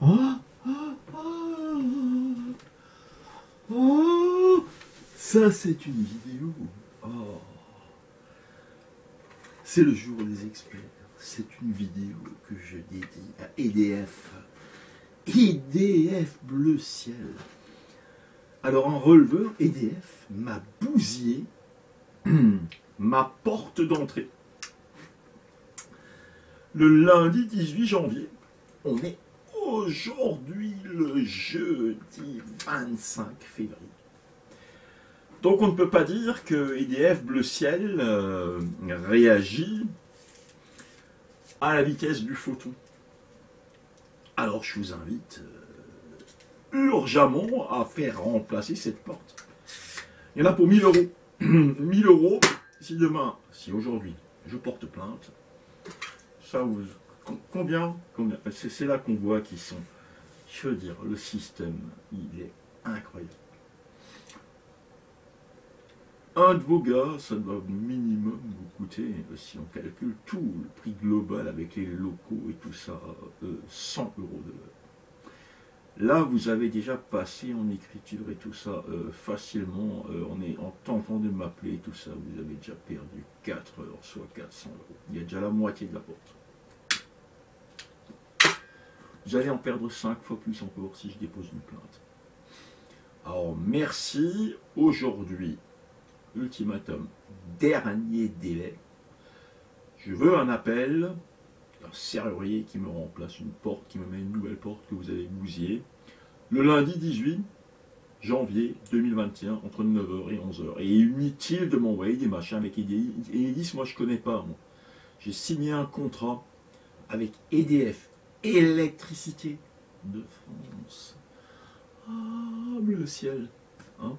Oh, ça c'est une vidéo. Oh. C'est le jour des experts. C'est une vidéo que je dédie à EDF. EDF Bleu Ciel. Alors un releveur EDF m'a bousillé ma porte d'entrée. Le lundi 18 janvier, on est aujourd'hui le jeudi 25 février. Donc on ne peut pas dire que EDF Bleu Ciel euh, réagit à la vitesse du photon. Alors je vous invite euh, urgemment à faire remplacer cette porte. Il y en a pour 1000 euros. 1000 euros, si demain, si aujourd'hui, je porte plainte, ça vous... Combien, combien? C'est là qu'on voit qu'ils sont... Je veux dire, le système, il est incroyable. Un de vos gars, ça doit minimum vous coûter, si on calcule tout le prix global avec les locaux et tout ça, 100 euh, euros de l'heure. Là, vous avez déjà passé en écriture et tout ça euh, facilement, euh, on est en tentant de m'appeler et tout ça, vous avez déjà perdu 4 heures, soit 400 euros. Il y a déjà la moitié de la porte. Vous allez en perdre 5 fois plus encore si je dépose une plainte. Alors, merci. Aujourd'hui, ultimatum, dernier délai. Je veux un appel un serrurier qui me remplace une porte, qui me met une nouvelle porte que vous avez bousillée. Le lundi 18 janvier 2021, entre 9h et 11h. Et inutile de m'envoyer des machins avec Edis. Moi, je connais pas. J'ai signé un contrat avec EDF, Électricité de France. Ah, le ciel. Hein